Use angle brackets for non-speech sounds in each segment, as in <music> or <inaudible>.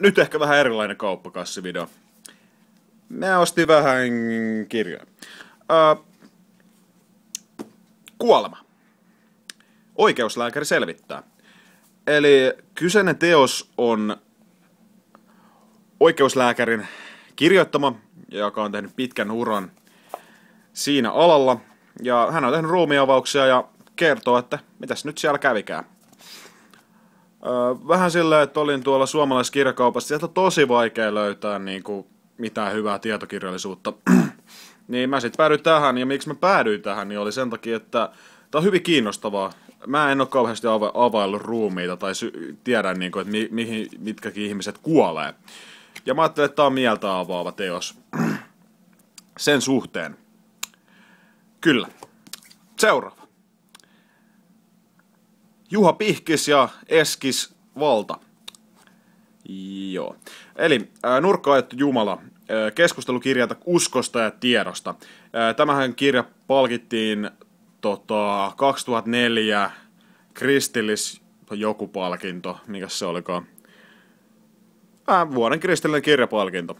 nyt ehkä vähän erilainen kauppakassivideo. Mä ostin vähän kirjoja. Öö, kuolema. Oikeuslääkäri selvittää. Eli kyseinen teos on oikeuslääkärin kirjoittama, joka on tehnyt pitkän uran siinä alalla. Ja hän on tehnyt ruumiavauksia ja kertoo, että mitäs nyt siellä kävikään. Vähän silleen, että olin tuolla suomalaisessa kirjakaupassa, sieltä tosi vaikea löytää niin kuin, mitään hyvää tietokirjallisuutta. <clears throat> niin mä sitten päädyin tähän, ja miksi mä päädyin tähän, niin oli sen takia, että tämä on hyvin kiinnostavaa. Mä en ole kauheasti ava- availlut ruumiita tai sy- tiedän, niin kuin, että mi- mihin, mitkäkin ihmiset kuolee. Ja mä ajattelin, että tämä on mieltä avaava teos <clears throat> sen suhteen. Kyllä. Seuraava. Juha Pihkis ja Eskis Valta. Joo. Eli äh, nurkkaajattu Jumala. Äh, keskustelukirjata uskosta ja tiedosta. Äh, tämähän kirja palkittiin tota, 2004 kristillis joku palkinto, mikä se olikaan. Äh, vuoden kristillinen kirjapalkinto.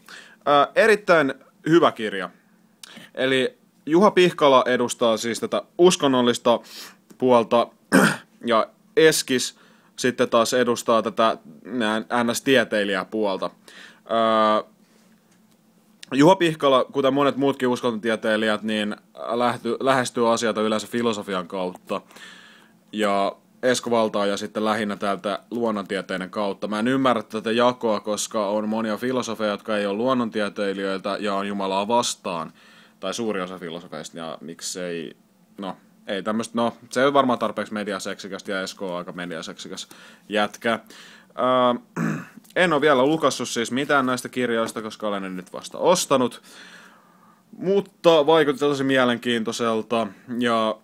Äh, erittäin hyvä kirja. Eli Juha Pihkala edustaa siis tätä uskonnollista puolta ja Eskis sitten taas edustaa tätä NS-tieteilijäpuolta. Öö, Juha Pihkala, kuten monet muutkin uskontotieteilijät, niin lähty, lähestyy asioita yleensä filosofian kautta. Ja Esko Valtaa ja sitten lähinnä täältä luonnontieteiden kautta. Mä en ymmärrä tätä jakoa, koska on monia filosofeja, jotka ei ole luonnontieteilijöitä ja on Jumalaa vastaan. Tai suuri osa filosofeista, ja miksei... No, ei tämmöistä, no se on varmaan tarpeeksi mediaseksikästä ja Esko on aika mediaseksikäs jätkä. Öö, en ole vielä lukassut siis mitään näistä kirjoista, koska olen ne nyt vasta ostanut. Mutta vaikutti tosi mielenkiintoiselta ja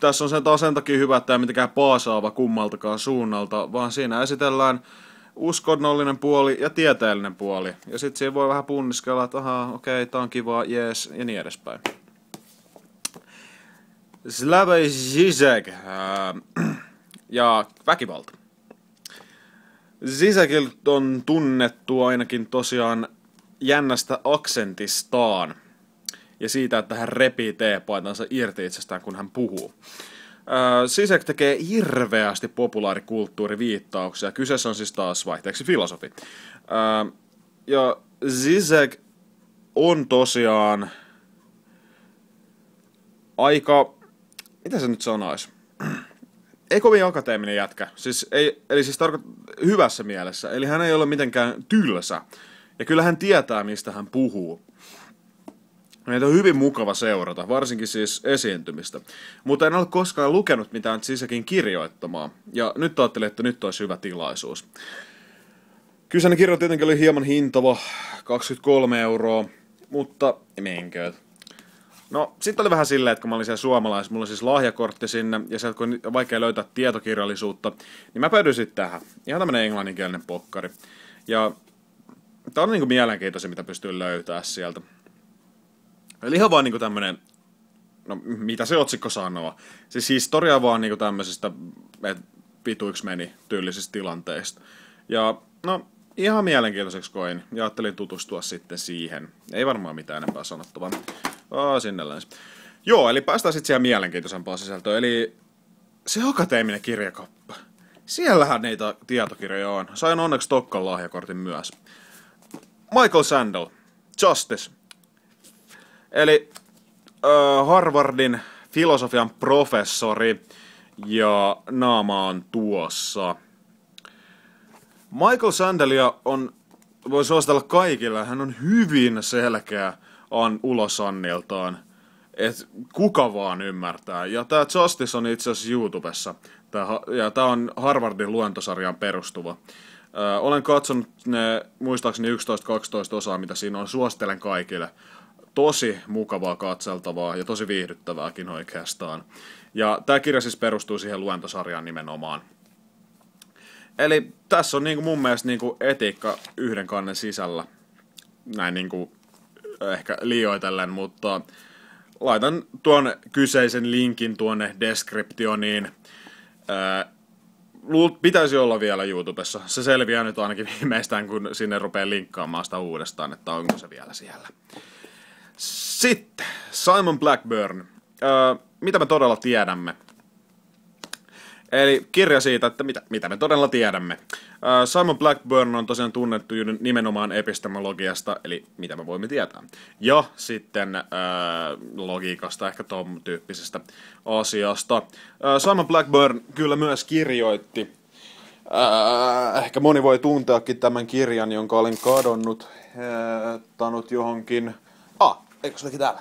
tässä on sen taas sen takia hyvä, että ei mitenkään paasaava kummaltakaan suunnalta, vaan siinä esitellään uskonnollinen puoli ja tieteellinen puoli. Ja sitten siinä voi vähän punniskella, että ahaa, okei, okay, tää on kiva, jees, ja niin edespäin. Slavoj Zizek ja väkivalta. Zizekil on tunnettu ainakin tosiaan jännästä aksentistaan ja siitä, että hän repii teepaitansa irti itsestään, kun hän puhuu. Sisek tekee hirveästi populaarikulttuuriviittauksia. Kyseessä on siis taas vaihteeksi filosofi. Ja Zizek on tosiaan aika mitä se nyt sanoisi? ei kovin akateeminen jätkä. Siis ei, eli siis tarkoit hyvässä mielessä. Eli hän ei ole mitenkään tylsä. Ja kyllä hän tietää, mistä hän puhuu. Meitä on hyvin mukava seurata, varsinkin siis esiintymistä. Mutta en ole koskaan lukenut mitään sisäkin kirjoittamaa. Ja nyt ajattelin, että nyt olisi hyvä tilaisuus. Kyseinen kirja tietenkin oli hieman hintava, 23 euroa, mutta menkööt. No, sitten oli vähän silleen, että kun mä olin siellä suomalaisessa, mulla oli siis lahjakortti sinne, ja sieltä kun on vaikea löytää tietokirjallisuutta, niin mä päädyin sitten tähän. Ihan tämmönen englanninkielinen pokkari. Ja tää on niinku mielenkiintoista, mitä pystyy löytää sieltä. Eli ihan vaan niinku tämmönen, no mitä se otsikko sanoo. Siis historia vaan niinku tämmöisistä, että pituiksi meni tyylisistä tilanteista. Ja no, ihan mielenkiintoiseksi koin ja ajattelin tutustua sitten siihen. Ei varmaan mitään enempää sanottavaa. Oh, sinne länsi. Joo, eli päästään sitten siihen mielenkiintoisempaan sisältöön. Eli se akateeminen kirjakappa. Siellähän niitä tietokirjoja on. Sain onneksi Tokkan lahjakortin myös. Michael Sandel, Justice. Eli äh, Harvardin filosofian professori ja naama on tuossa. Michael Sandelia on, voi suositella kaikille, hän on hyvin selkeä on ulosanniltaan. Et kuka vaan ymmärtää. Ja tämä Justice on itse asiassa YouTubessa. Tää, ja tämä on Harvardin luentosarjaan perustuva. Ö, olen katsonut ne muistaakseni 11-12 osaa, mitä siinä on. Suosittelen kaikille. Tosi mukavaa katseltavaa ja tosi viihdyttävääkin oikeastaan. Ja tämä kirja siis perustuu siihen luentosarjaan nimenomaan. Eli tässä on niinku mun mielestä niinku etiikka yhden kannen sisällä. Näin niinku ehkä liioitellen, mutta laitan tuon kyseisen linkin tuonne deskriptioniin. luult, pitäisi olla vielä YouTubessa. Se selviää nyt ainakin <laughs> viimeistään, kun sinne rupeaa linkkaamaan sitä uudestaan, että onko se vielä siellä. Sitten Simon Blackburn. Öö, mitä me todella tiedämme? Eli kirja siitä, että mitä, mitä me todella tiedämme. Simon Blackburn on tosiaan tunnettu nimenomaan epistemologiasta, eli mitä me voimme tietää. Ja sitten uh, logiikasta, ehkä tom tyyppisestä asiasta. Simon Blackburn kyllä myös kirjoitti Uh, ehkä moni voi tunteakin tämän kirjan, jonka olin kadonnut, uh, johonkin... Ah, eikö se olikin täällä?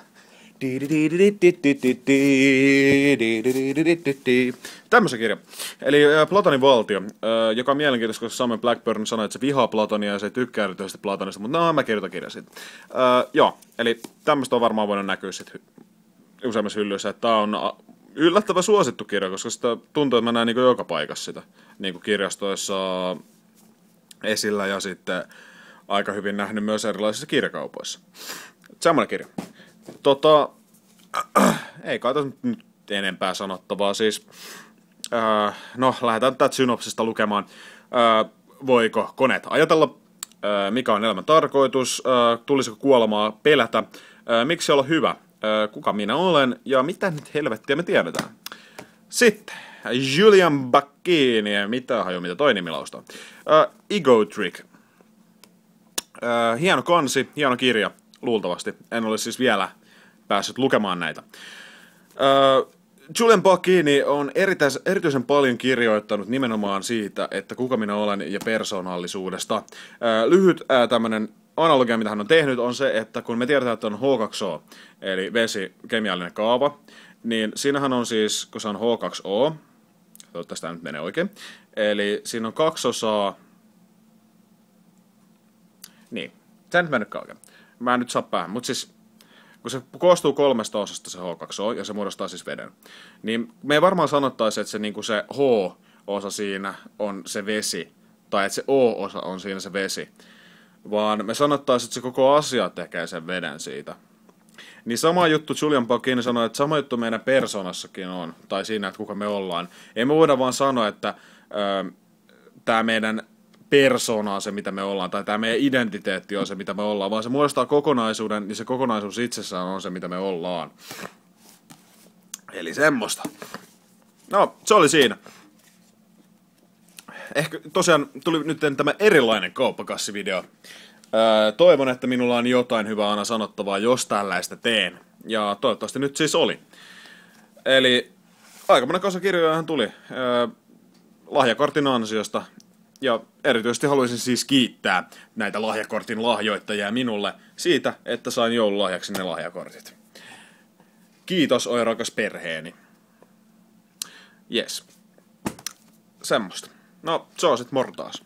Tämmöisen kirja. Eli Platonin valtio, joka on mielenkiintoista, koska Samuel Blackburn sanoi, että se vihaa Platonia ja se tykkää erityisesti Platonista, mutta no, mä kirjoitan kirja siitä. Uh, joo, eli tämmöistä on varmaan voinut näkyä sitten useimmissa hyllyissä, että tämä on yllättävän suosittu kirja, koska sitä tuntuu, että mä näen niin joka paikassa sitä niin kirjastoissa esillä ja sitten aika hyvin nähnyt myös erilaisissa kirjakaupoissa. Semmoinen kirja. Tota, <clears throat> ei kai nyt enempää sanottavaa. Siis, äh, no, lähdetään tätä synopsista lukemaan. Äh, voiko koneet ajatella, äh, mikä on elämän tarkoitus, äh, tulisiko kuolemaa pelätä, äh, miksi olla hyvä, äh, kuka minä olen ja mitä nyt helvettiä me tiedetään. Sitten, Julian Bakkini, mitä haju, mitä toi nimi laustaa. Uh, Ego Trick. Uh, hieno kansi, hieno kirja, luultavasti. En ole siis vielä päässyt lukemaan näitä. Uh, Julian Bacchini on eritäis, erityisen paljon kirjoittanut nimenomaan siitä, että kuka minä olen ja persoonallisuudesta. Uh, lyhyt uh, tämmöinen analogia, mitä hän on tehnyt, on se, että kun me tiedetään, että on H2O, eli vesi, kemiallinen kaava, niin siinähän on siis, kun se on H2O, toivottavasti tämä nyt menee oikein, eli siinä on kaksi osaa, niin, tämä nyt mennyt oikein. Mä en nyt saa päähän, mutta siis kun se koostuu kolmesta osasta se H2O, ja se muodostaa siis veden, niin me ei varmaan sanottaisi, että se, niin kuin se H-osa siinä on se vesi, tai että se O-osa on siinä se vesi, vaan me sanottaisiin, että se koko asia tekee sen veden siitä. Niin sama juttu Julian Pakin sanoi, että sama juttu meidän persoonassakin on, tai siinä, että kuka me ollaan. Ei me voida vaan sanoa, että tämä meidän persona on se, mitä me ollaan, tai tämä meidän identiteetti on se, mitä me ollaan, vaan se muodostaa kokonaisuuden, niin se kokonaisuus itsessään on se, mitä me ollaan. Eli semmoista. No, se oli siinä. Ehkä tosiaan tuli nyt tämä erilainen kauppakassivideo. Öö, toivon, että minulla on jotain hyvää aina sanottavaa, jos tällaista teen. Ja toivottavasti nyt siis oli. Eli aika monen kanssa kirjoja tuli. Öö, lahjakortin ansiosta ja erityisesti haluaisin siis kiittää näitä lahjakortin lahjoittajia minulle siitä, että sain joululahjaksi ne lahjakortit. Kiitos, oi rakas perheeni. Yes. Semmosta. No, se on sit mortaas.